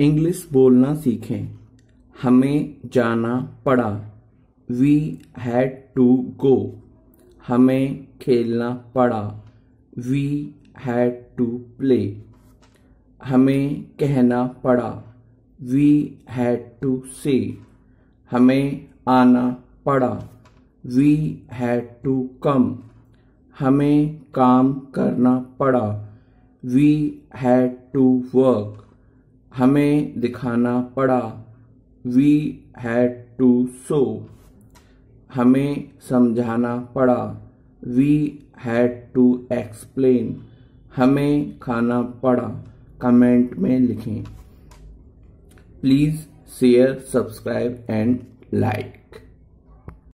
English बोलना सीखें। हमें जाना पड़ा। वी हैड टू गो हमें खेलना पड़ा। वी हैड टू प्ले हमें कहना पड़ा। वी हैड टू से हमें आना पड़ा। वी हैड टू कम हमें काम करना पड़ा। वी हैड टू वर्क हमें दिखाना पड़ा। वी हैड टू सो हमें समझाना पड़ा। वी हैड टू एक्सप्लेन हमें खाना पड़ा। कमेंट में लिखें। Please share subscribe and like